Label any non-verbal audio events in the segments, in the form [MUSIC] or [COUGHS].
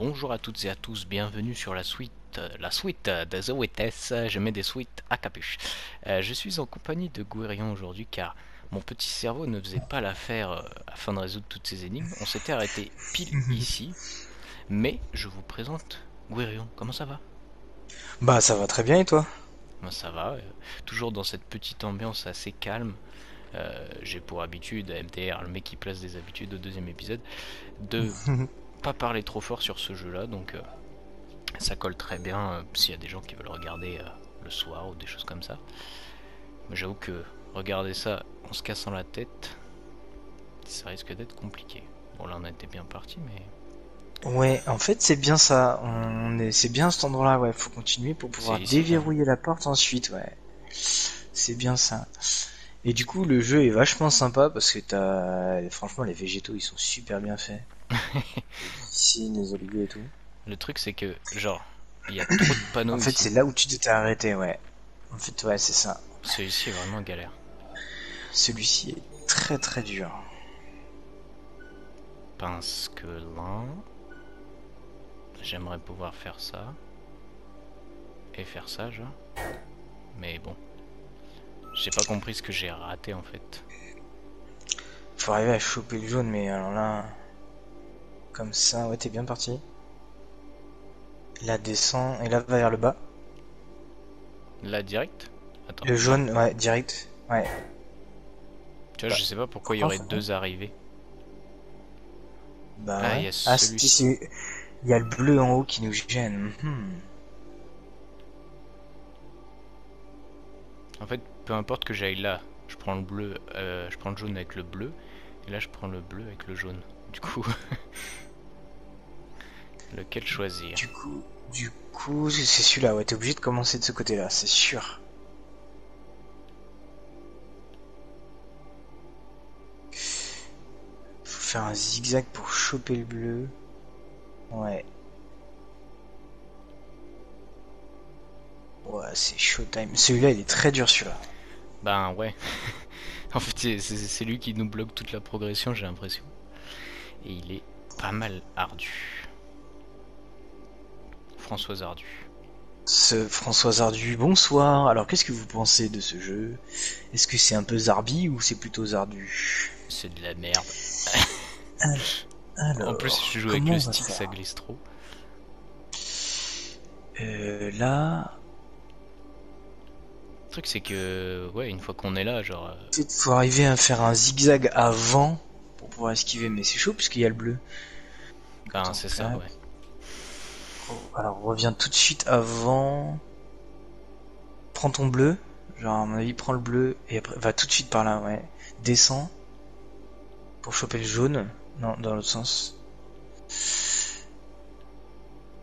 bonjour à toutes et à tous, bienvenue sur la suite, la suite de The Witness, je mets des suites à capuche. Euh, je suis en compagnie de Guérion aujourd'hui car mon petit cerveau ne faisait pas l'affaire euh, afin de résoudre toutes ces énigmes. On s'était arrêté pile [LAUGHS] ici, mais je vous présente Guérion, comment ça va? Bah ça va très bien et toi? Moi ça va, euh, toujours dans cette petite ambiance assez calme. Euh, J'ai pour habitude, MTR, le mec qui place des habitudes au deuxième épisode, de [LAUGHS] pas parler trop fort sur ce jeu là donc euh, ça colle très bien euh, s'il y a des gens qui veulent regarder euh, le soir ou des choses comme ça mais j'avoue que regarder ça en se cassant la tête ça risque d'être compliqué bon là on a été bien parti mais Ouais, en fait c'est bien ça. On est, c'est bien cet endroit-là. Ouais, faut continuer pour pouvoir déverrouiller la porte ensuite. Ouais, c'est bien ça. Et du coup, le jeu est vachement sympa parce que t'as, franchement, les végétaux ils sont super bien faits. [LAUGHS] Ici, les oliviers et tout. le truc c'est que genre il y a trop de panneaux En fait, c'est là où tu t'étais arrêté. Ouais. En fait, ouais, c'est ça. celui-ci est vraiment galère Celui-ci est très très dur. parce que là j'aimerais pouvoir faire ça et faire ça genre mais bon j'ai pas compris ce que j'ai raté en fait Faut arriver à choper le jaune, mais alors là, comme ça, ouais, t'es bien parti. Là, descend et là, va vers le bas. là direct? Attends Le jaune, ouais, direct. Ouais. tu vois je sais pas pourquoi il y aurait Enfin, deux arrivées Bah, Ah, ouais. il y a Ah, y a le bleu en haut qui nous gêne. Mhm. en fait peu importe que j'aille là je prends le bleu euh, je prends le jaune avec le bleu et là je prends le bleu avec le jaune du coup [LAUGHS] lequel choisir Du coup, du coup, c'est celui-là. Ouais, t'es obligé de commencer de ce côté-là, c'est sûr. Faut faire un zigzag pour choper le bleu. Ouais. Ouais, c'est showtime. Celui-là, il est très dur, celui-là. Ben ouais. [LAUGHS] en fait, c'est lui qui nous bloque toute la progression, j'ai l'impression. Et il est pas mal ardu. Françoise Ardu. Ce François Ardu, bonsoir. Alors, qu'est-ce que vous pensez de ce jeu? Est-ce que c'est un peu Zarbi ou c'est plutôt Zardu C'est de la merde. [LAUGHS] Alors, en plus, je joue avec le stick, ça glisse trop. Euh, là, Le truc, c'est que, ouais, une fois qu'on est là, genre. euh, peut-être faut arriver à faire un zigzag avant pour pouvoir esquiver, mais c'est chaud puisqu'il y a le bleu. Ben, c'est ça, ouais. Alors, on revient tout de suite avant. Prends ton bleu. Genre, à mon avis, prends le bleu et après, va tout de suite par là, ouais. Descends. Pour choper le jaune. Non, dans l'autre sens.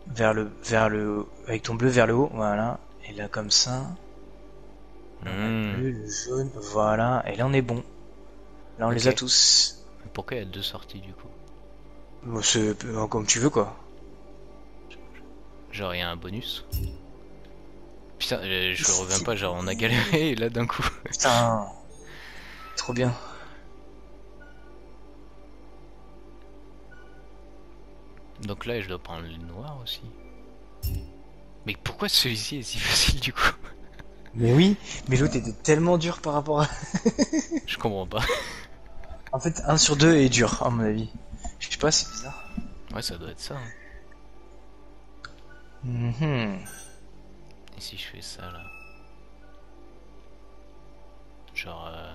Vers le, vers le, avec ton bleu vers le haut, voilà. Et là, comme ça. Le Hmm. bleu, le jaune, voilà. Et là, on est bon. Là, on les a tous. Pourquoi il y a deux sorties du coup Bon, c'est euh, comme tu veux, quoi. Genre, il y a un bonus Putain, euh, je reviens pas, genre, on a galéré et là d'un coup. Putain. Trop bien. Donc là, je dois prendre le noir aussi. Mais pourquoi celui-ci est si facile du coup? Mais oui, mais l'autre était tellement dur par rapport à... Je comprends pas. [LAUGHS] En fait, 1 sur 2 est dur, à mon avis. Je sais pas, c'est bizarre. Ouais, ça doit être ça. hein. Mhm. Et si je fais ça là Genre. Euh...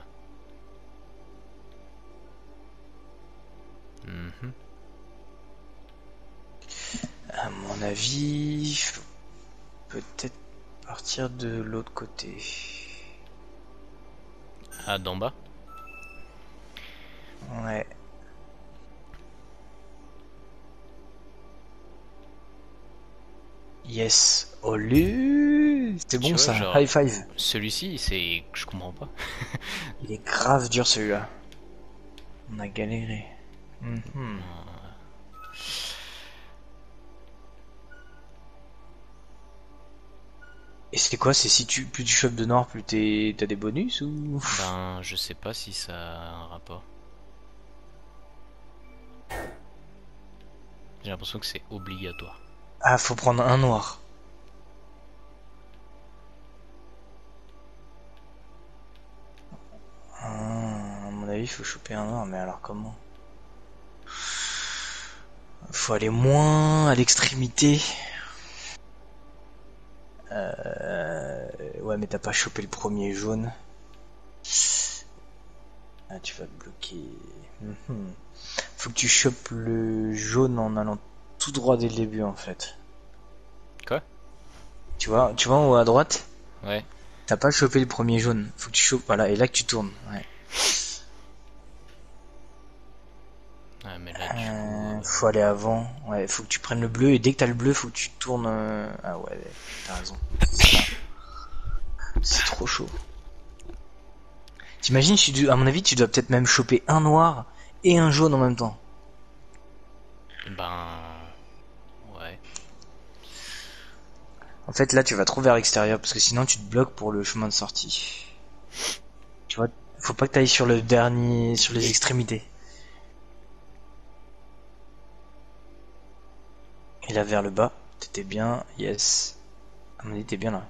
mhm. À mon avis, faut peut-être partir de l'autre côté. Ah, d'en bas Ouais. Yes. C'était Tu bon vois, ça. genre- High five. Celui-ci, c'est. Je comprends pas. Il est grave dur celui-là. On a galéré. Mhm. Et c'est quoi C'est si tu plus tu chopes de noir, plus t'as des bonus ou? Ben, je sais pas si ça a un rapport. J'ai l'impression que c'est obligatoire. Ah, faut prendre un noir. Ah, à mon avis, faut choper un noir, mais alors comment? Faut aller moins à l'extrémité. Euh... Ouais, mais t'as pas chopé le premier jaune. Ah, tu vas te bloquer. Mhm. Faut que tu chopes le jaune en allant tout droit dès le début, en fait. Quoi? Tu vois, tu vois en haut à droite? Ouais. T'as pas chopé le premier jaune. Faut que tu chopes, voilà, et là que tu tournes. Ouais. Ah, mais là, Euh, coup, faut aller avant. Ouais, faut que tu prennes le bleu et dès que t'as le bleu, faut que tu tournes. euh, Ah ouais, t'as raison. C'est trop chaud. T'imagines, si tu- à mon avis, tu dois peut-être même choper un noir et un jaune en même temps. ben. Ouais. En fait, là, tu vas trop vers l'extérieur parce que sinon, tu te bloques pour le chemin de sortie. Tu vois, faut pas que t'ailles sur le dernier, sur les extrémités. Et là, vers le bas, t'étais bien, yes. À mon avis, t'es bien là.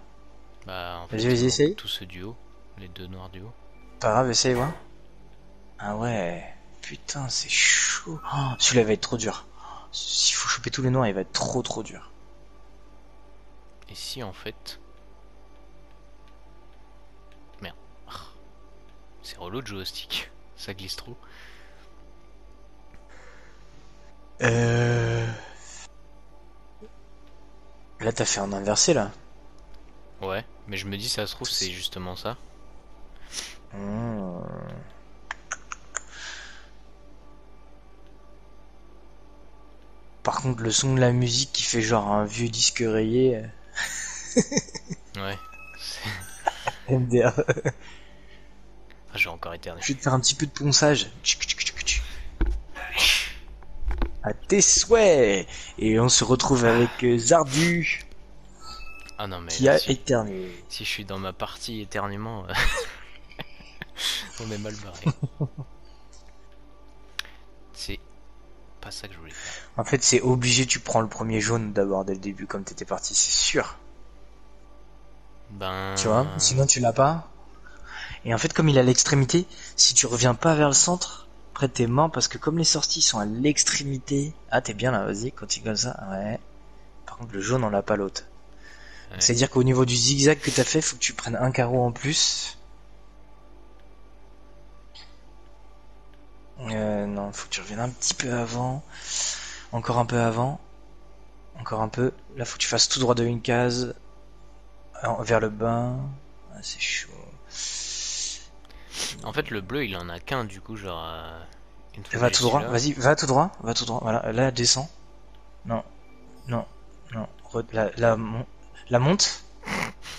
Bah, en fait, Vas-y, vas-y, essaye. Tout ce duo, les deux noirs du haut. Pas grave, essaye, voir. Ah ouais, putain, c'est chaud. Oh, Celui-là va être trop dur. S'il faut choper tous les noirs, il va être trop trop dur. Et si en fait. Merde. C'est relou de jouer au stick. Ça glisse trop. Euh... Là, t'as fait un inversé, là. Ouais, mais je me dis, ça se trouve, c'est justement ça. Hmm. Par contre, le son de la musique qui fait genre un vieux disque rayé, euh, Ouais. [LAUGHS] MDR. Ah, j'ai encore éternué. Je vais te faire un petit peu de ponçage. À tes souhaits Et on se retrouve avec euh, Zardu Ah non, mais qui a si, éternué. si je suis dans ma partie éternuement, euh, [LAUGHS] on est mal barré. [LAUGHS] pas ça que je voulais faire. En fait, c'est obligé, tu prends le premier jaune d'abord dès le début, comme t'étais parti, c'est sûr. Ben. Tu vois Sinon, tu l'as pas. Et en fait, comme il est à l'extrémité, si tu reviens pas vers le centre, après t'es mort parce que comme les sorties sont à l'extrémité. Ah, t'es bien là, vas-y, continue comme ça. Ouais. Par contre, le jaune, on l'a pas l'autre. Ouais. C'est-à-dire qu'au niveau du zigzag que t'as fait, faut que tu prennes un carreau en plus. Euh, non, faut que tu reviennes un petit peu avant. Encore un peu avant. Encore un peu. Là, faut que tu fasses tout droit de une case. Vers le bas. Ah, c'est chaud. En fait, le bleu, il en a qu'un, du coup, genre. euh, Va tout droit, vas-y, va tout droit, va tout droit. Voilà, là, descends. Non, non, non. Re- la, la, mon- la monte.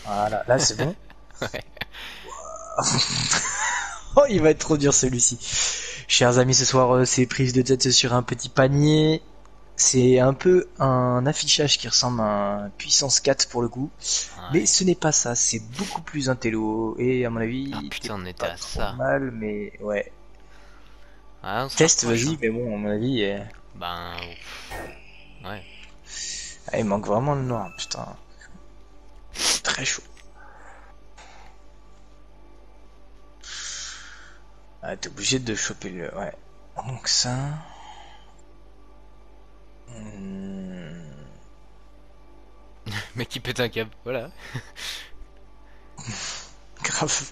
Voilà, là, c'est bon. [LAUGHS] Ouais. [LAUGHS] oh, il va être trop dur celui-ci. Chers amis, ce soir, euh, c'est prise de tête sur un petit panier. C'est un peu un affichage qui ressemble à un puissance 4 pour le coup. Ouais. Mais ce n'est pas ça, c'est beaucoup plus intello. Et à mon avis, Ah putain, on était pas à trop ça. mal, mais ouais. Ah, se Test, vas-y, hein. mais bon, à mon avis, euh, Ben. Ouais. ah, il manque vraiment le noir, putain. Très chaud. Ah, t'es obligé de choper le. Ouais. Donc ça. Hmm. [LAUGHS] Mec qui pète un câble, voilà. [LAUGHS] Grave.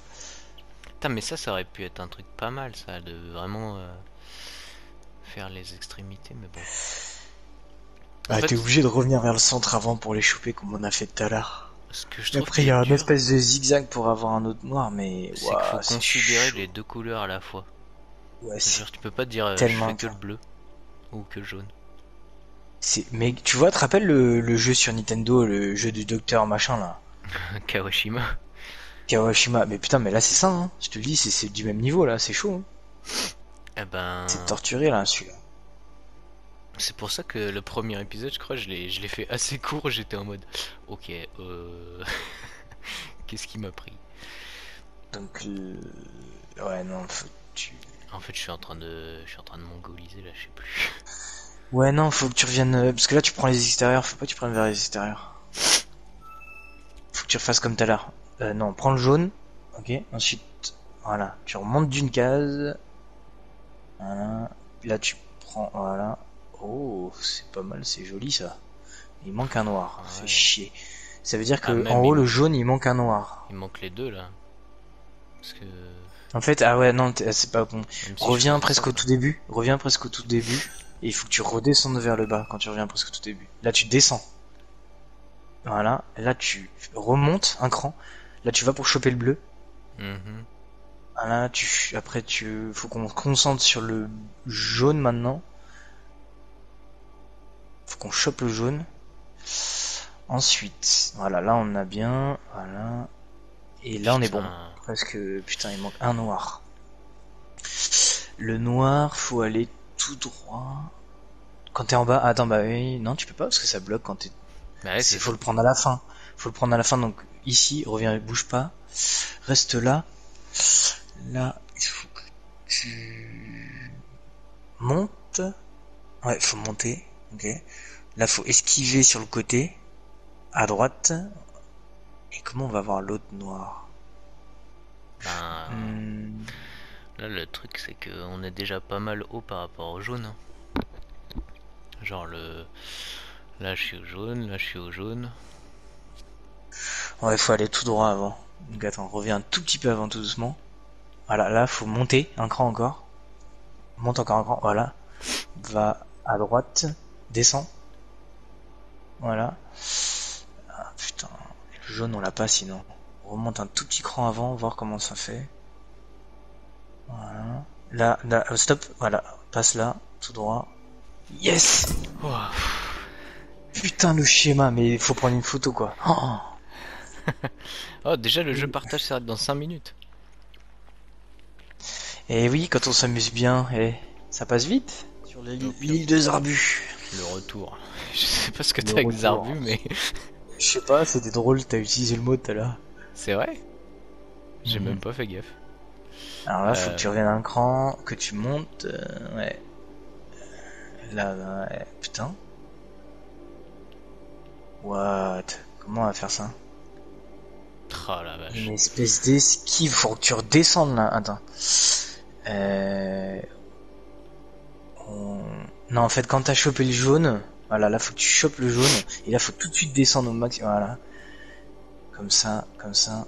Putain, mais ça, ça aurait pu être un truc pas mal, ça, de vraiment euh, faire les extrémités, mais bon. En Ah, fait- t'es obligé de revenir vers le centre avant pour les choper comme on a fait tout à l'heure. Ce que je Et trouve après, il y a est un dur, espèce de zigzag pour avoir un autre noir, mais. c'est qu'il faut considérer chaud. les deux couleurs à la fois. Ouais, c'est tu peux pas te dire euh, je tellement fais que le bleu ou que le jaune. C'est, mais tu vois, te rappelles le, le jeu sur Nintendo, le jeu du docteur machin là, [LAUGHS] Kawashima. Kawashima. Mais putain, mais là c'est ça, hein. Je te le dis, c'est, c'est du même niveau là, c'est chaud. Hein. Eh ben, C'est torturé là, celui-là. C'est pour ça que le premier épisode, je crois, je l'ai, fait assez court. J'étais en mode, ok, euh... [LAUGHS] qu'est-ce qui m'a pris? Donc, euh, ouais, non, faut que tu. En fait, je suis en train de, je suis en train de mongoliser là, je sais plus. Ouais, non, faut que tu reviennes. euh, Parce que là, tu prends les extérieurs. Faut pas que tu prennes vers les extérieurs. Faut que tu refasses comme tout à l'heure. Euh, non, prends le jaune. Ok. Ensuite, voilà. Tu remontes d'une case. Voilà. Là, tu prends. Voilà. Oh, c'est pas mal, c'est joli ça. Il manque un noir. Fait ouais. chier. Ça veut dire que Ah, même, en haut, le jaune, il manque un noir. Il manque les deux là. Parce que. En fait, ah ouais, non, c'est pas bon. si Reviens presque au tout début. Reviens presque au tout début. Et il faut que tu redescendes vers le bas quand tu reviens presque au tout début. Là, tu descends. Voilà. Là, tu remontes un cran. Là, tu vas pour choper le bleu. Mhm. Voilà, tu, après, tu, faut qu'on se concentre sur le jaune maintenant. Faut qu'on chope le jaune. Ensuite, voilà, là, on a bien, voilà. Et là, on est bon. Putain. Presque, putain, il manque un noir. Le noir, faut aller tout droit. Quand t'es en bas, attends, bah oui, non, tu peux pas parce que ça bloque quand t'es. Bah ouais, faut le prendre à la fin. Faut le prendre à la fin. Donc ici, reviens, bouge pas. Reste là. Là, il faut que tu montes. Ouais, faut monter. Ok. Là, faut esquiver sur le côté, à droite. Et comment on va voir l'autre noir? Ben, Hmm, Là, le truc, c'est qu'on est déjà pas mal haut par rapport au jaune. hein. Genre, le. Là, je suis au jaune, là, je suis au jaune. Ouais, faut aller tout droit avant. Donc attends, reviens un tout petit peu avant, tout doucement. Voilà, là, faut monter un cran encore. Monte encore un cran, voilà. Va à droite, descend. Voilà. Ah, putain, le jaune on l'a pas sinon. Remonte un tout petit cran avant, voir comment ça fait. Voilà. Là, là, euh, stop, voilà. Passe là, tout droit. Yes. Putain, le schéma, mais il faut prendre une photo quoi. Oh [LAUGHS] Oh, déjà, le jeu partage s'arrête dans 5 minutes. Et oui, quand on s'amuse bien, et ça passe vite sur l'île l'île de Zarbu. Le retour. [LAUGHS] Je sais pas ce que t'as avec. Zarbu, mais. [LAUGHS] Je sais pas, c'était drôle, t'as utilisé le mot tout à l'heure. C'est vrai? J'ai Mhm. même pas fait gaffe. Alors là, faut Euh. que tu reviennes un cran, que tu montes, euh, ouais. Là, là, ouais, putain. What? Comment on va faire ça? Oh la vache. Une espèce d'esquive, faut que tu redescendes là, attends. Euh... on- Non, en fait, quand t'as chopé le jaune, voilà, là, faut que tu chopes le jaune, et là, faut tout de suite descendre au maximum, voilà. Comme ça, comme ça.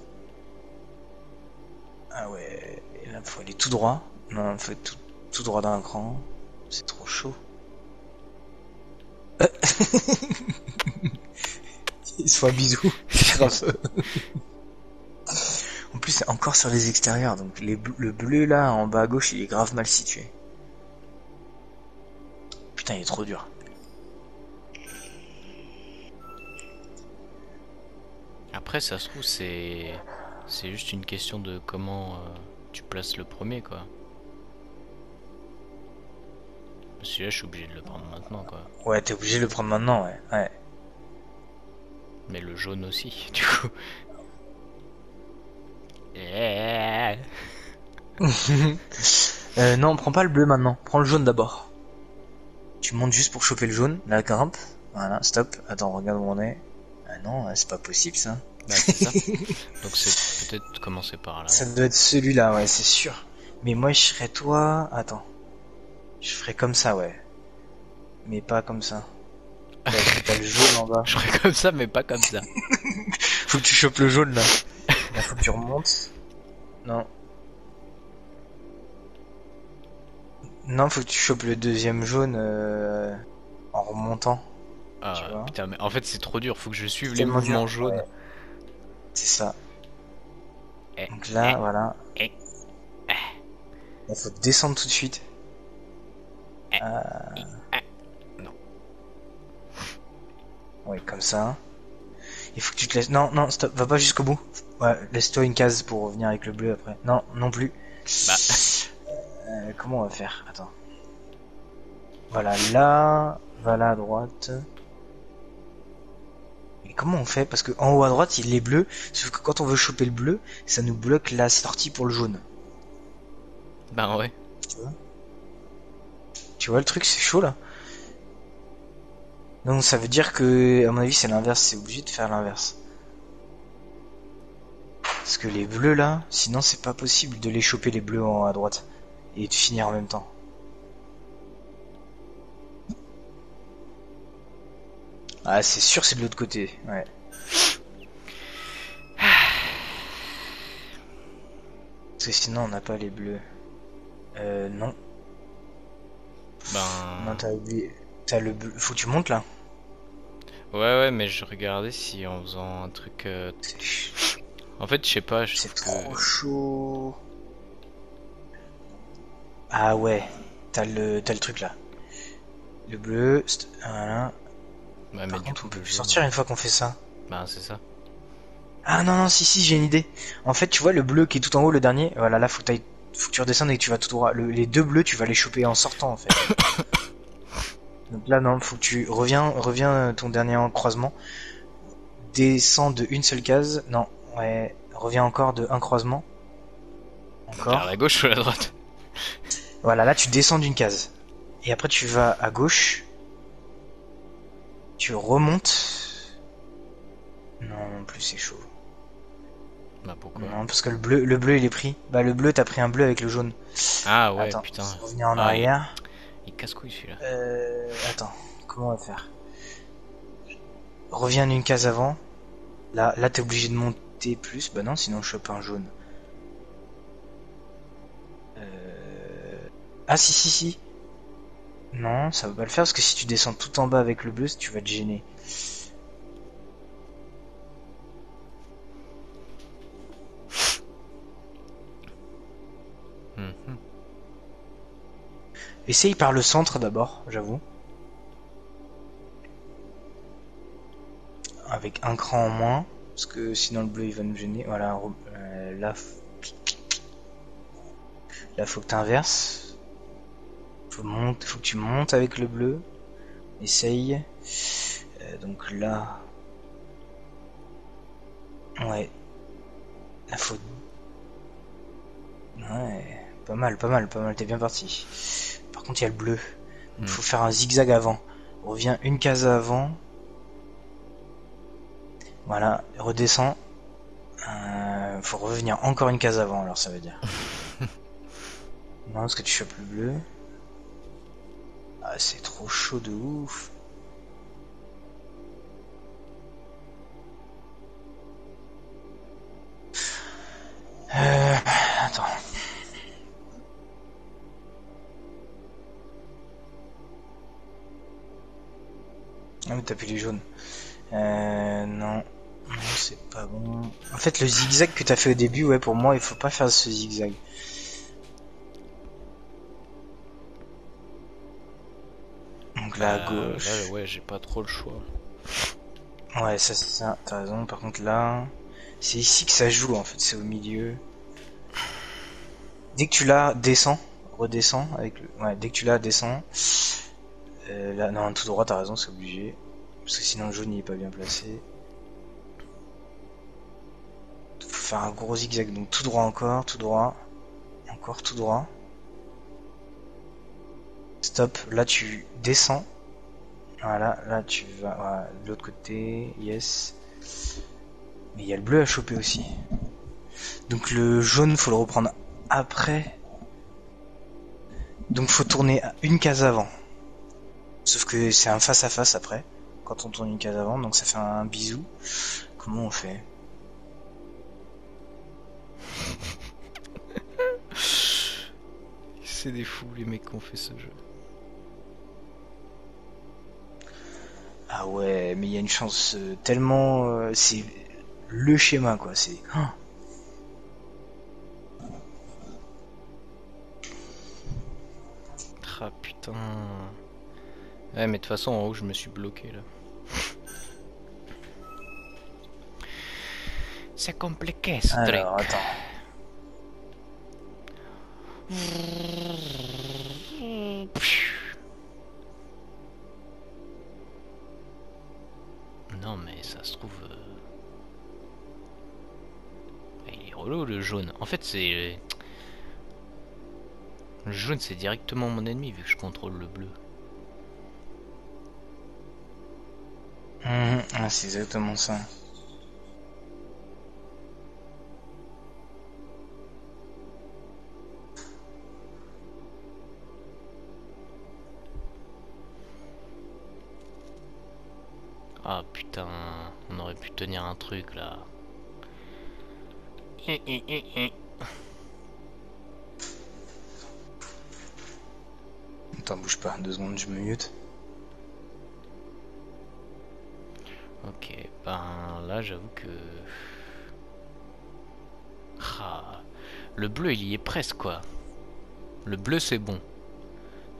Ah ouais, et là, faut aller tout droit. Non, faut tout, tout droit d'un cran. C'est trop chaud. Euh. [LAUGHS] Il se fait un bisou. Grave. [LAUGHS] En plus, c'est encore sur les extérieurs, donc les le bleu là en bas à gauche, il est grave mal situé. Putain, il est trop dur. Après, ça se trouve, c'est. C'est juste une question de comment euh, tu places le premier, quoi. Celui-là, je suis obligé de le prendre maintenant, quoi. Ouais, t'es obligé de le prendre maintenant, ouais. ouais. Mais le jaune aussi, [LAUGHS] du coup. [LAUGHS] Eh, Euh, non, prends pas le bleu maintenant. Prends le jaune d'abord. Tu montes juste pour choper le jaune, la grimpe. Voilà, stop. Attends, regarde où on est. Ah non, c'est pas possible ça. Bah, c'est ça. [LAUGHS] Donc, c'est peut-être commencer par là. Ça doit être celui-là, ouais, c'est sûr. Mais moi, je serais toi. Attends. Je ferais comme ça, ouais. Mais pas comme ça. [LAUGHS] T'as t'as le jaune en bas. Je ferais comme ça, mais pas comme ça. [LAUGHS] Faut que tu chopes le jaune là. Là, faut que tu remontes. Non. Non, faut que tu chopes le deuxième jaune euh, en remontant. Ah, Tu vois. putain, mais en fait, c'est trop dur. Faut que je suive les mouvements dur, jaunes. ouais. C'est ça. Eh, Donc là, eh, voilà. eh, Il faut descendre tout de suite. Eh, Euh, non. Oui, comme ça. Il faut que tu te laisses. Non, non, stop, va pas jusqu'au bout. Ouais, laisse-toi une case pour revenir avec le bleu après. Non, non plus. Bah. [LAUGHS] Euh, comment on va faire? Attends. Voilà, là, va là à droite. Et comment on fait? Parce que en haut à droite, il est bleu. Sauf que quand on veut choper le bleu, ça nous bloque la sortie pour le jaune. Bah, ouais. Tu vois? Tu vois le truc, c'est chaud là. Donc ça veut dire que, à mon avis, c'est l'inverse. C'est obligé de faire l'inverse. Parce que les bleus là, sinon c'est pas possible de les choper les bleus en à droite et de finir en même temps. Ah, c'est sûr, c'est de l'autre côté. Ouais. [SIGHS] Parce que sinon, on n'a pas les bleus. Euh, non. Ben. Non, t'as oublié. T'as le bleu. Faut que tu montes là. Ouais, ouais, mais je regardais si en faisant un truc. euh, En fait, je sais pas. Je c'est trop que. chaud. Ah ouais. T'as le, t'as le truc là. Le bleu. c'est- Voilà. Par contre, on peut plus sortir une fois qu'on fait ça. Ben, c'est ça. Ah non, non, si, si, j'ai une idée. En fait, tu vois le bleu qui est tout en haut, le dernier. Voilà, là, faut que, faut que tu redescendes et que tu vas tout droit. Le- les deux bleus, tu vas les choper en sortant, en fait. [COUGHS] Donc là, non, faut que tu reviens, reviens ton dernier en croisement. Descends de une seule case. Non, ouais, reviens encore de un croisement. Encore. la gauche ou la droite? Voilà, là, tu descends d'une case. Et après, tu vas à gauche. Tu remontes. Non, non plus, c'est chaud. Bah, pourquoi Non, parce que le bleu, le bleu, il est pris. Bah, le bleu, t'as pris un bleu avec le jaune. Ah, ouais, attends, putain. revenir en Ah, arrière. Il casse couille celui-là. Euh, attends, comment on va faire? Reviens d'une case avant. Là, là, t'es obligé de monter plus. Bah non, sinon je chope un jaune. Ah si si si. Non, ça va pas le faire parce que si tu descends tout en bas avec le bleu, tu vas te gêner. Mhm. Essaye par le centre d'abord, j'avoue. Avec un cran en moins, parce que sinon le bleu il va nous gêner. Voilà, euh, là, là faut que t'inverses. Faut, monte, faut que tu montes avec le bleu. Essaye. Euh, donc là, ouais. Là faut. Ouais, pas mal, pas mal, pas mal. T'es bien parti. Par contre, il y a le bleu. Il Hmm. faut faire un zigzag avant. On revient une case avant. Voilà, redescend. Euh, faut revenir encore une case avant, alors ça veut dire. [LAUGHS] non, parce que tu chopes le bleu. Ah, c'est trop chaud de ouf. Euh, attends. Ah mais t'as plus les jaunes. Euh, non. Non, c'est pas bon. En fait, le zigzag que t'as fait au début, ouais, pour moi, il faut pas faire ce zigzag. Donc là, à Euh, gauche. Là, ouais, j'ai pas trop le choix. Ouais, ça c'est ça, t'as raison. Par contre là, c'est ici que ça joue en fait, c'est au milieu. Dès que tu l'as, descends, redescends avec le... Ouais, dès que tu l'as, descends. Euh, là, non, tout droit, t'as raison, c'est obligé. Parce que sinon le jaune il est pas bien placé. Faut faire un gros zigzag, donc tout droit encore, tout droit. Encore tout droit. Stop, là tu descends. Voilà, là tu vas voilà, de l'autre côté, yes. Mais il y a le bleu à choper aussi. Donc le jaune, faut le reprendre après. Donc faut tourner une case avant. Sauf que c'est un face à face après, quand on tourne une case avant, donc ça fait un bisou. Comment on fait? [LAUGHS] C'est des fous les mecs qui ont fait ce jeu. Ah ouais, mais il y a une chance euh, tellement... euh, c'est le schéma quoi, c'est... Oh. Ah putain. Ouais, mais de toute façon, en haut, je me suis bloqué là. C'est compliqué ce Alors, truc. attends. Fait, c'est. Le jaune, c'est directement mon ennemi vu que je contrôle le bleu. Mhm, ah, c'est exactement ça. Ah putain, on aurait pu tenir un truc là. Hé, hé, hé, Attends, bouge pas, deux secondes, je me mute. Ok, ben là j'avoue que... Ah, le bleu il y est presque quoi. Le bleu c'est bon.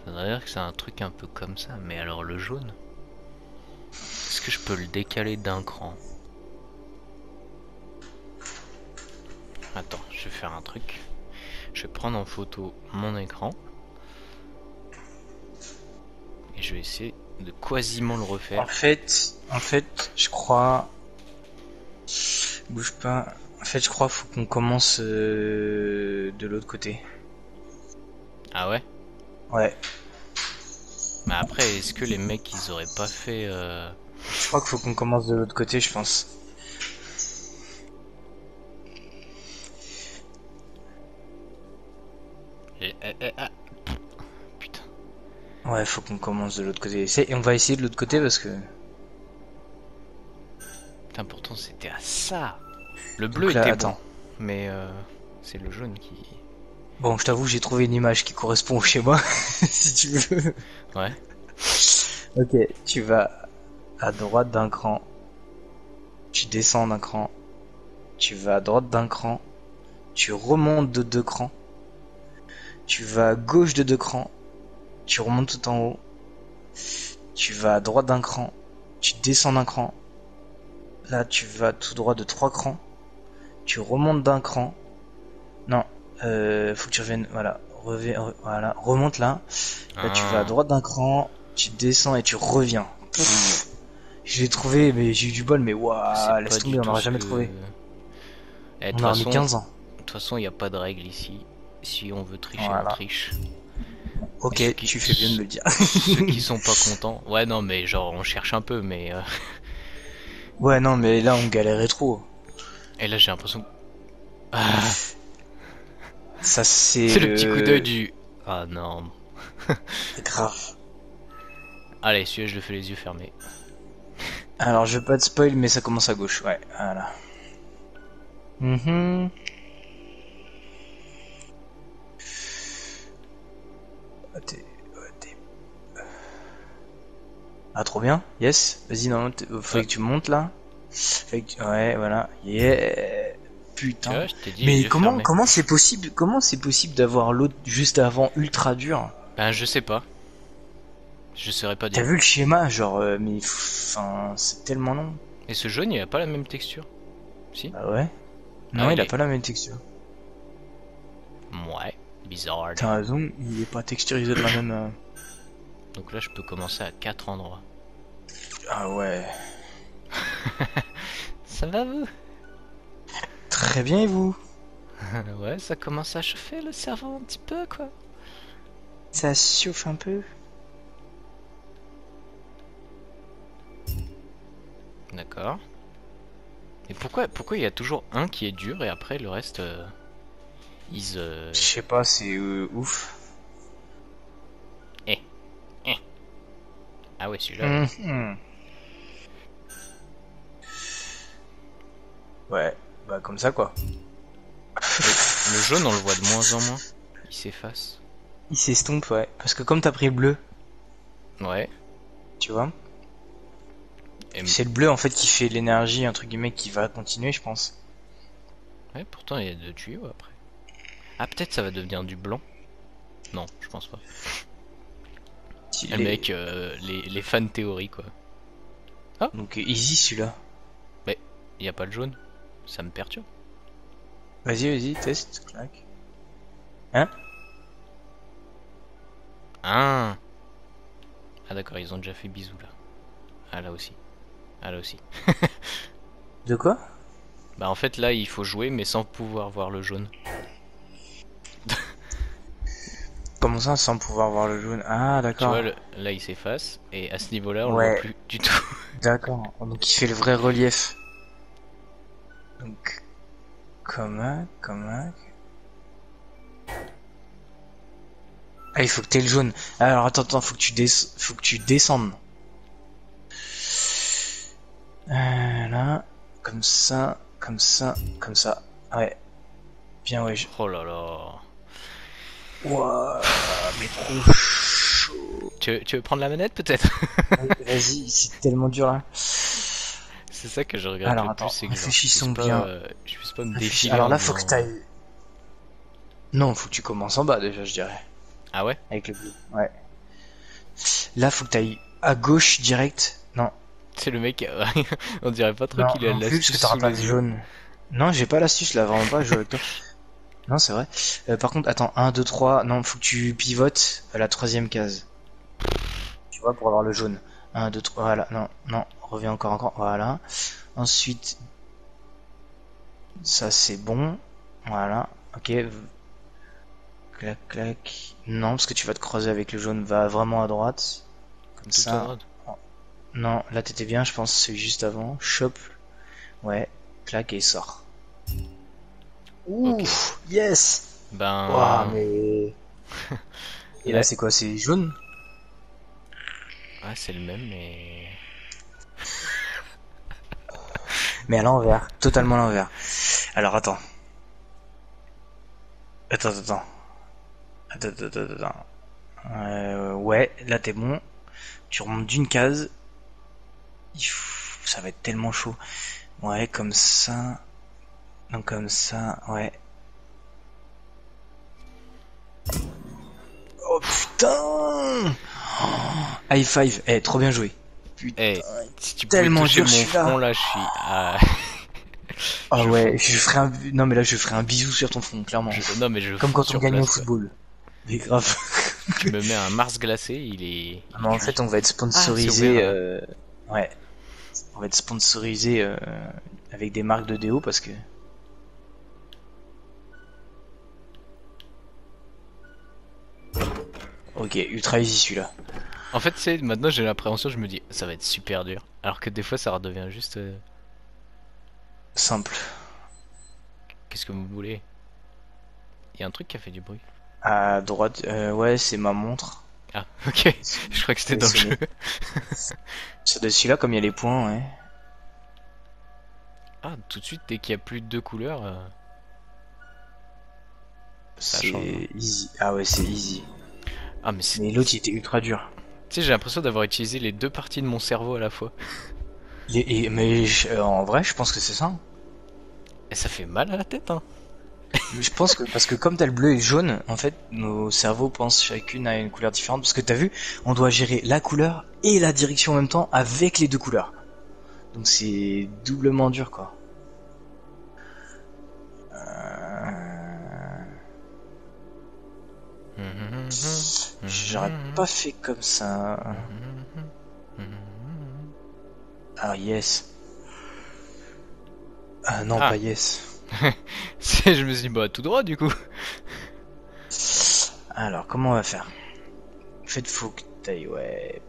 Ça veut dire que c'est un truc un peu comme ça, mais alors le jaune? Est-ce que je peux le décaler d'un cran? Attends, je vais faire un truc. Je vais prendre en photo mon écran. Je vais essayer de quasiment le En refaire. fait, en fait, je crois. Bouge pas. En fait, je crois faut qu'on commence euh, de l'autre côté. Ah ouais? Ouais. Mais après, est-ce que les mecs ils auraient pas fait... euh, Je crois qu'il faut qu'on commence de l'autre côté, je pense. Ouais, faut qu'on commence de l'autre côté. Et on va essayer de l'autre côté parce que. Putain, pourtant c'était à ça. Le bleu là, était attends. bon, mais euh, c'est le jaune qui... Bon, je t'avoue, j'ai trouvé une image qui correspond au [LAUGHS] schéma, si tu veux. Ouais. Ok, tu vas à droite d'un cran. Tu descends d'un cran. Tu vas à droite d'un cran. Tu remontes de deux crans. Tu vas à gauche de deux crans. Tu remontes tout en haut. Tu vas à droite d'un cran. Tu descends d'un cran. Là, tu vas tout droit de trois crans. Tu remontes d'un cran. Non, euh, faut que tu reviennes. Voilà, reviens, re- voilà, remonte là. Là, tu Ah. vas à droite d'un cran, tu descends et tu reviens. Pff, je l'ai trouvé, mais j'ai eu du bol, mais waouh, laisse tomber, on tout n'aura ce jamais que- trouvé. Eh, On a mis façon, 15 ans. de toute façon, il n'y a pas de règle ici. Si on veut tricher, Voilà. on triche. Ok, ceux qui- tu fais bien de le dire. Ceux qui [LAUGHS] sont pas contents... Ouais, non, mais genre, on cherche un peu, mais... euh, [LAUGHS] ouais, non, mais là, on galérait trop. Et là, j'ai l'impression... que- Ah, [LAUGHS] Ça, c'est c'est le petit coup d'œil du... Ah non. grave. Allez, celui-là, je le fais les yeux fermés. Alors, je veux pas te spoil, mais ça commence à gauche, ouais, voilà. Ah, t'es- ouais, t'es- Ah, trop bien, yes. Vas-y, non, euh, faudrait Ouais. que tu montes là. Faudrait que tu- Ouais, voilà. Yeah. Putain. dit Mais comment comment c'est possible comment c'est possible d'avoir l'autre juste avant ultra dur? Ben, je sais pas. Je saurais pas T'as dire. vu le schéma genre euh, mais enfin c'est tellement long. Et ce jaune, il a pas la même texture? Si Bah ouais? Non, Ah, il il a pas la même texture. Ouais, bizarre. T'as raison, il est pas texturisé de la même. euh, Donc là, je peux commencer à quatre endroits. Ah ouais. [LAUGHS] Ça va, vous? Très bien et vous? [LAUGHS] Ouais, ça commence à chauffer le cerveau un petit peu, quoi. Ça chauffe un peu? D'accord. Et pourquoi pourquoi il y a toujours un qui est dur et après le reste euh, euh, Je sais pas, c'est euh, ouf. Ah ouais, celui-là. Mhm. Ouais, bah comme ça quoi. Le jaune, on le voit de moins en moins. Il s'efface. Il s'estompe, ouais. Parce que comme t'as pris le bleu, Ouais. tu vois, c'est le bleu en fait qui fait l'énergie, entre guillemets, qui va continuer, je pense. Ouais, pourtant il y a deux tuyaux après. Ah, peut-être ça va devenir du blanc. Non, je pense pas. Si Le les- mec, euh, les, les fans théorie quoi. Donc euh, easy celui-là. Il y a pas le jaune. Ça me perturbe. Vas-y, vas-y, test, clac. Hein Ah Ah d'accord, ils ont déjà fait bisous là. Ah là aussi. Ah là aussi. [LAUGHS] De quoi Bah en fait là il faut jouer mais sans pouvoir voir le jaune. Comment ça, sans pouvoir voir le jaune Ah, Tu d'accord. vois, le- là il s'efface, et à ce niveau-là, on le Ouais. voit plus du tout. [LAUGHS] D'accord. Donc il fait le vrai relief. Donc, comment, comment. Ah, il faut que t'aies le jaune. Alors attends, attends, faut que tu des... faut que tu descendes. Euh, là, comme ça, comme ça, comme ça. Ouais. Bien ouais. Je... Oh là là. Ouah, mais trop chaud. Tu, veux- tu veux prendre la manette peut-être? Vas-y, c'est tellement dur là. C'est ça que je regrette Alors, le attends, plus, c'est que genre, je puisse bien. pas, euh, je puisse pas me défiler. Alors là, faut que t'ailles. Non, faut que tu commences en bas déjà, je dirais. Ah ouais? Avec le bleu. Ouais. Là, faut que t'ailles à gauche direct. Non. C'est le mec, euh, [LAUGHS] on dirait pas trop qu'il a non plus, parce l'astuce que t'auras pas de jaune. Non, j'ai pas l'astuce là, vraiment pas, je joue avec toi. [LAUGHS] Non, c'est vrai. Euh, par contre, attends, 1, 2, 3. Non, faut que tu pivotes à la troisième case. Tu vois, pour avoir le jaune. 1, 2, 3. Voilà, non, non. Reviens encore, encore. Voilà. Ensuite, ça c'est bon. Voilà. Ok. Clac, clac. Non, parce que tu vas te croiser avec le jaune. Va vraiment à droite. Comme Tout ça. à droite. Non, là t'étais bien, je pense, c'est juste avant. Chope. Ouais, claque et sort. Ouh, Ok. yes Ben, Ouah, mais... [LAUGHS] Et là c'est quoi, c'est jaune? Ouais, c'est le même, mais [LAUGHS] Mais à l'envers, totalement à l'envers. Alors attends. Attends, attends, attends. Attends, attends. Euh, ouais, là t'es bon. Tu remontes d'une case. Ça va être tellement chaud. Ouais, comme ça. Donc comme ça, ouais. Oh putain Oh, High five, eh, trop bien joué. Putain. Eh, si tu tellement dur, mon celui-là. front là, je suis. ah, [LAUGHS] Ah Je ouais, je ferai un... Non mais là je ferai un bisou sur ton front, clairement. je- Non mais je. Comme quand on gagne au football. Mais grave. [LAUGHS] Tu me mets un Mars glacé, il est. Ah, mais en fait, on va être Ah, sponsorisé. euh, Ouais. On va être sponsorisé euh, avec des marques de déo parce que. Ok, ultra easy celui-là. En fait, c'est maintenant j'ai l'appréhension, je me dis ça va être super dur. Alors que des fois ça redevient juste. euh, Simple. Qu'est-ce que vous voulez? Il y a un truc qui a fait du bruit. À droite, euh, ouais, c'est ma montre. Ah, [LAUGHS] ok. Je crois que c'était dans le jeu. Sur de celui-là, comme il y a les points, ouais. Ah, tout de suite, dès qu'il y a plus de deux couleurs. euh, Ça C'est hein. easy. Ah ouais, c'est easy. Ah, mais c'est. Mais l'autre, il était ultra dur. Tu sais, j'ai l'impression d'avoir utilisé les deux parties de mon cerveau à la fois. Et, et- mais euh, en vrai, je pense que c'est ça. Et ça fait mal à la tête, hein. Mais Je pense que parce que comme t'as le bleu et le jaune, en fait, nos cerveaux pensent chacune à une couleur différente. Parce que t'as vu, on doit gérer la couleur et la direction en même temps avec les deux couleurs. Donc c'est doublement dur, quoi. J'aurais pas fait comme ça. Ah yes. Ah non, Ah. pas yes. [LAUGHS] Je me suis dit, bah tout droit du coup. Alors, comment on va faire? En fait, faut que t'ailles, ouais.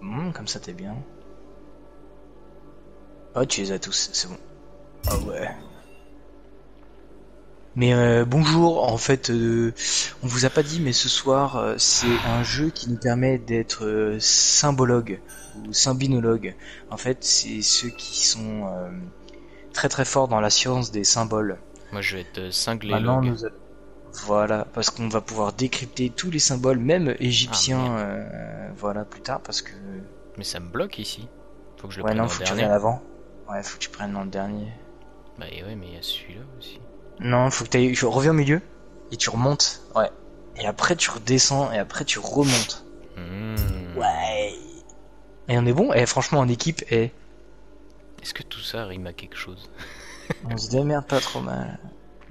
Hmm, comme ça, t'es bien. Oh, tu les as tous, c'est bon. Ah ouais. Mais euh, bonjour, en fait, euh, on vous a pas dit, mais ce soir, euh, c'est un jeu qui nous permet d'être euh, symbologue ou symbinologue. En fait, c'est ceux qui sont euh, très très forts dans la science des symboles. Moi je vais être cinglé. Maintenant, log. nous a- voilà, parce qu'on va pouvoir décrypter tous les symboles, même égyptiens, Ah, voilà, plus tard, parce que... Mais ça me bloque ici. Faut que je le Ouais, prenne non, en faut que tu dernier. avant. Ouais, faut que tu prennes dans le dernier. Bah et ouais, mais il y a celui-là aussi. Non, faut que tu je reviens au milieu, et tu remontes, ouais. Et après, tu redescends, et après, tu remontes. Hmm. Ouais. Et on est bon, et franchement, en équipe, et Est-ce que tout ça rime à quelque chose? [LAUGHS] On se démerde pas trop mal.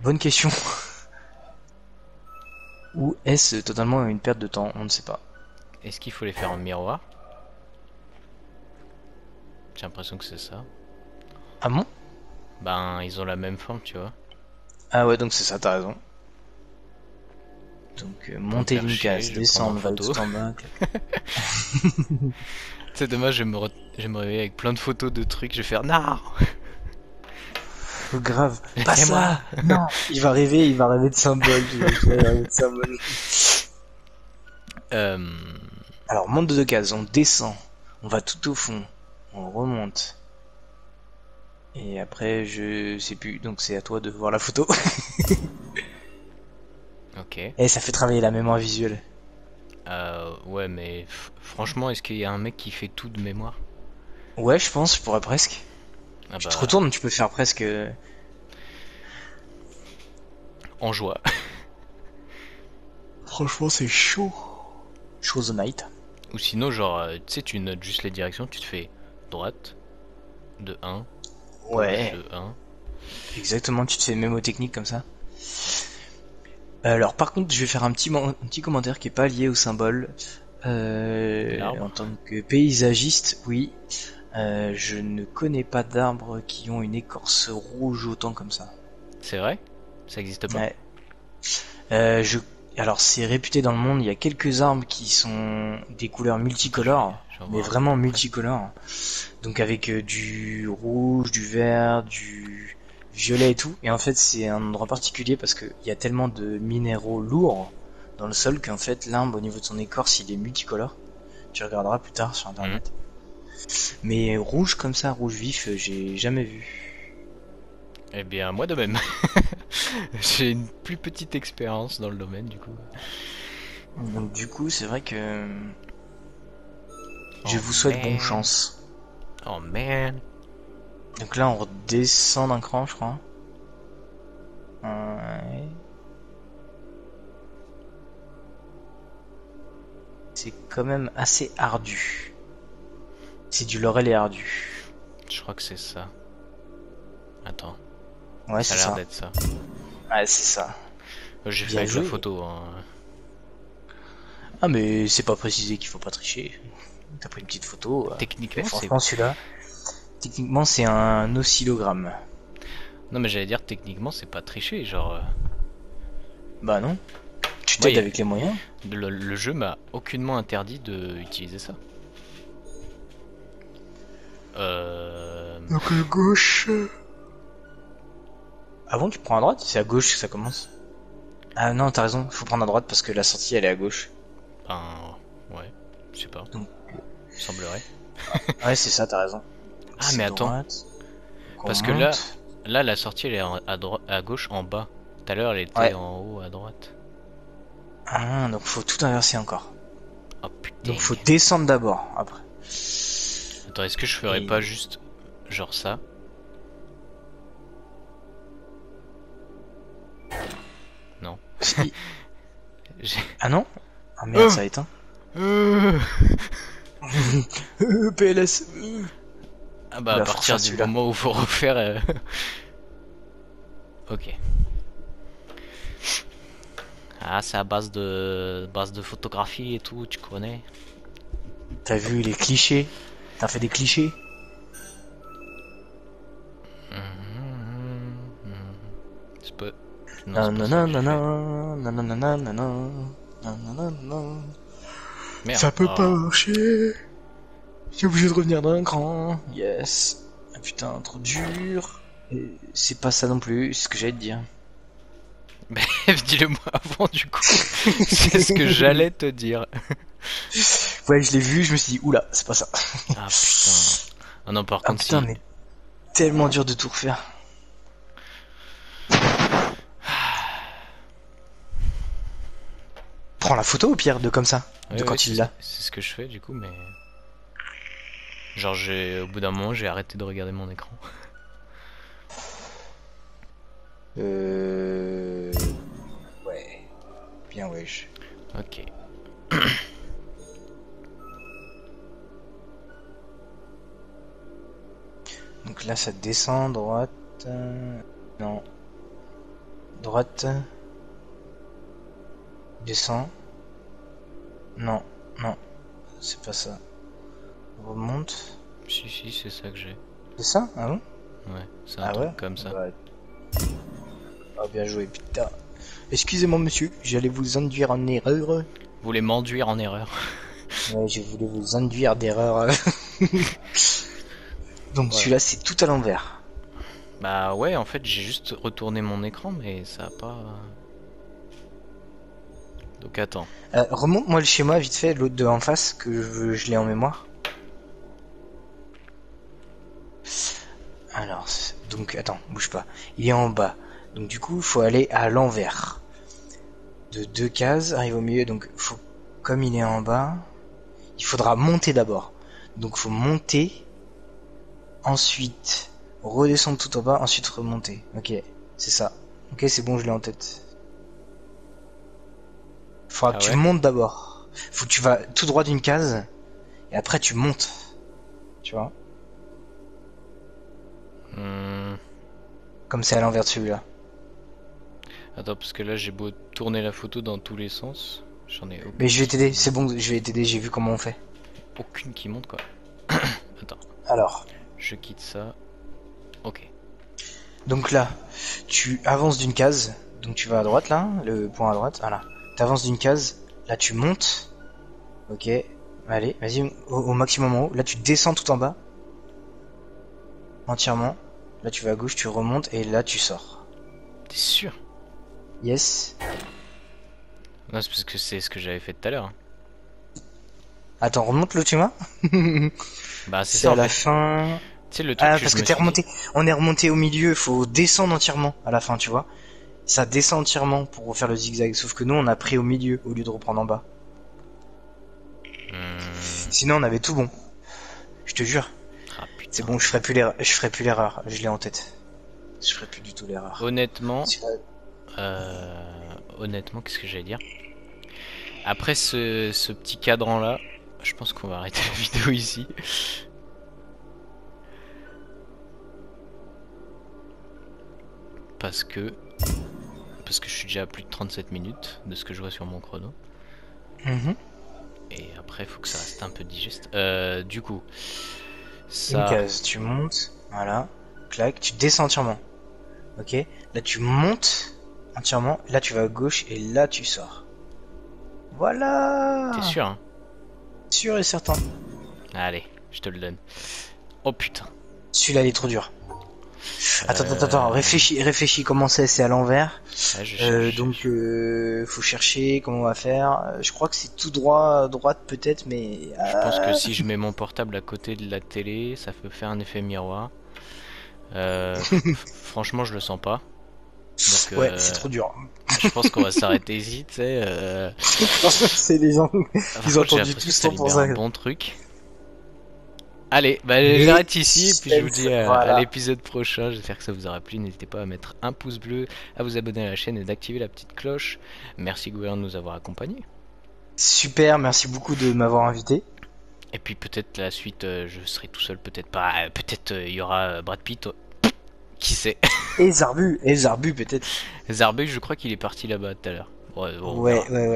Bonne question. [LAUGHS] Ou est-ce totalement une perte de temps? On ne sait pas. Est-ce qu'il faut les faire en miroir? J'ai l'impression que c'est ça. Ah bon? Ben, ils ont la même forme, tu vois. Ah ouais, donc c'est ça, t'as raison. Donc euh, monter chier, case, descendre, prendre va en tout en bas. C'est dommage, je vais, me re- je vais me réveiller avec plein de photos de trucs, je vais faire non Oh, grave. Pas moi. ça Non Il va rêver, il va rêver de symboles. de symboles. Euh, Alors, monte de deux cases, on descend, on va tout au fond, on remonte. Et après, je sais plus, donc c'est à toi de voir la photo. [LAUGHS] Ok. Et ça fait travailler la mémoire visuelle. Euh, ouais, mais f- franchement, est-ce qu'il y a un mec qui fait tout de mémoire? Ouais, je pense, je pourrais presque. Ah Tu bah, te retournes, tu peux faire presque. En joie. [LAUGHS] Franchement, c'est chaud. Chose night. Ou sinon, genre, euh, tu sais, tu notes juste les directions, tu te fais droite, de 1, Ouais, de 1. exactement, tu te fais mémotechnique comme ça. Alors, par contre, je vais faire un petit, un petit commentaire qui est pas lié au symbole. Euh, en tant que paysagiste, oui, euh, je ne connais pas d'arbres qui ont une écorce rouge autant comme ça. C'est vrai? Ça existe pas? Ouais. Euh, je... Alors, c'est réputé dans le monde, il y a quelques arbres qui sont des couleurs multicolores. Mais vraiment multicolore. Donc avec euh, du rouge, du vert, du violet et tout. Et en fait, c'est un endroit particulier parce qu'il y a tellement de minéraux lourds dans le sol qu'en fait, l'arbre au niveau de son écorce, il est multicolore. Tu regarderas plus tard sur internet. Mais rouge comme ça, rouge vif, euh, j'ai jamais vu. Eh bien, moi de même. [LAUGHS] J'ai une plus petite expérience dans le domaine, du coup. Donc du coup, c'est vrai que je Oh, vous souhaite bonne chance. Oh man Donc là, on redescend d'un cran, je crois. Ouais. C'est quand même assez ardu. C'est du laurel et ardu. Je crois que c'est ça. Attends, Ouais, ça c'est a l'air ça. d'être ça. Ouais, c'est ça. Euh, J'ai fait avec la photo. Hein. Ah, mais c'est pas précisé qu'il faut pas tricher. T'as pris une petite photo. euh. Techniquement, c'est. Celui-là, techniquement, c'est un oscillogramme. Non, mais j'allais dire, techniquement, c'est pas triché. Genre, euh, Bah non. Tu t'aides avec les moyens. le, le jeu m'a aucunement interdit d'utiliser ça. Euh. Donc gauche. Ah bon, tu prends à droite? C'est à gauche que ça commence. Ah non, t'as raison, faut prendre à droite parce que la sortie elle est à gauche. Ben. Ouais, je sais pas. Donc- Semblerait. [LAUGHS] Ouais, c'est ça, t'as raison. Ah, mais attends. droite. Parce que là-. Là, la sortie, elle est à, à gauche en bas. Tout à l'heure, elle était Ouais. en haut à droite. Ah, donc faut tout inverser encore. Oh putain. Donc faut descendre d'abord, après. Attends, est-ce que je ferais Et- pas juste genre ça? Non. Si- [LAUGHS] Ah non? Ah merde, Euh. ça a éteint. Euh. Euh, PLS. euh. Ah bah à partir du moment où faut refaire. euh, [LAUGHS] ok. Ah, c'est à base de base de photographie et tout, tu connais. T'as vu les clichés? T'as fait des clichés? Mhm, mhm. C'est pas. Merde. Ça peut oh. pas ah. marcher. J'ai obligé de revenir d'un cran. Yes. Ah, putain, trop dur. C'est pas ça non plus, c'est ce que j'allais te dire. [LAUGHS] Mais dis-le moi avant du coup. [LAUGHS] c'est ce que j'allais te dire. [LAUGHS] ouais, je l'ai vu, je me suis dit, oula, c'est pas ça. ah putain. Ah non, par ah, contre. putain, si... mais tellement dur de tout refaire. Prends la photo au pire de comme ça, Ouais, de ouais, quand c'est- il l'a. C'est ce que je fais du coup, mais. Genre, j'ai, au bout d'un moment, j'ai arrêté de regarder mon écran. [LAUGHS] Euh... Ouais. Bien wesh. Ok. [COUGHS] Donc là, ça descend, droite. Non. Droite. Descend. Non, non. C'est pas ça. Remonte. Si, si, c'est ça que j'ai. C'est ça Ah bon? Ouais, c'est un Ah truc ouais? comme ça. Bah, Ah, bien joué, putain. Excusez-moi, monsieur, j'allais vous induire en erreur. Vous voulez m'enduire en erreur. [LAUGHS] Ouais, je voulais vous induire d'erreur. [LAUGHS] Donc Ouais. celui-là, c'est tout à l'envers. Bah ouais, en fait, j'ai juste retourné mon écran, mais ça a pas. Donc attends. Euh, Remonte-moi le schéma vite fait, l'autre de en face, que je, l'ai en mémoire. Alors, donc attends, bouge pas. Il est en bas. Donc du coup, il faut aller à l'envers. De deux cases, arrive au milieu. Donc, faut, comme il est en bas, il faudra monter d'abord. Donc, faut monter, ensuite redescendre tout en bas, ensuite remonter. Ok, c'est ça. Ok, c'est bon, je l'ai en tête. Faudra Ah que tu montes d'abord. Faut que tu vas tout droit d'une case, et après tu montes. Tu vois Hmm, Comme c'est à l'envers de celui-là. Attends, parce que là, j'ai beau tourner la photo dans tous les sens. J'en ai aucune, Mais je vais t'aider, c'est bon, je vais t'aider, j'ai vu comment on fait. aucune qui monte quoi. [COUGHS] attends, Alors, je quitte ça. Ok. donc là, tu avances d'une case, donc tu vas à droite là, le point à droite, voilà. Tu avances d'une case, là tu montes. Ok, allez, vas-y, au, au maximum en haut. Là tu descends tout en bas. Entièrement. Là tu vas à gauche, tu remontes, et là tu sors. T'es sûr? Yes. Non, c'est parce que c'est ce que j'avais fait tout à l'heure. hein. Attends, remonte le chemin. [LAUGHS] Bah, c'est ça à la fait. fin. Tu sais, le truc Ah, que parce que t'es remonté. On est remonté au milieu, faut descendre entièrement à la fin, tu vois. Ça descend entièrement pour refaire le zigzag. Sauf que nous, on a pris au milieu au lieu de reprendre en bas. Hmm, Sinon, on avait tout bon. Je te jure. Ah. C'est bon, je ferai plus l'erreur. Je ferai plus l'erreur. Je l'ai en tête. Je ferai plus du tout l'erreur. Honnêtement, euh, honnêtement, qu'est-ce que j'allais dire? Après ce, ce petit cadran là, je pense qu'on va arrêter [LAUGHS] la vidéo ici. Parce que parce que je suis déjà à plus de 37 minutes de ce que je vois sur mon chrono. Mhm. Et après, faut que ça reste un peu digeste. Euh, du coup, Une ça. case, tu montes. Voilà. Clac, tu descends entièrement. Ok. Là, tu montes entièrement. Là, tu vas à gauche et là, tu sors. Voilà. T'es sûr, hein? Sûr et certain. Allez, je te le donne. Oh putain. Celui-là, il est trop dur. Attends, Euh, attends, attends, réfléchis, réfléchis comment c'est, c'est à l'envers? Je Euh, donc, euh, faut chercher comment on va faire? Euh, je crois que c'est tout droit, droite peut-être, mais. Je pense que si je mets mon portable à côté de la télé, ça peut faire un effet miroir. Euh, [LAUGHS] franchement, je le sens pas. Donc, Ouais, euh, c'est trop dur. Je pense qu'on va s'arrêter ici, tu sais. Euh... [LAUGHS] c'est les gens. Ils ont entendu tout ce ça temps pour ça. un bon truc. Allez, bah, j'arrête ici et puis je vous dis à, l'épisode prochain. J'espère que ça vous aura plu. N'hésitez pas à mettre un pouce bleu, à vous abonner à la chaîne et d'activer la petite cloche. Merci Gouvernement de nous avoir accompagnés. Super, merci beaucoup de m'avoir invité. Et puis peut-être la suite, euh, je serai tout seul, peut-être pas. euh, peut-être euh, il y aura Brad Pitt. euh, Qui sait? [LAUGHS] Et Zarbu, et Zarbu peut-être. Zarbeck, je crois qu'il est parti là-bas tout à l'heure. Ouais, bon, ouais, ouais.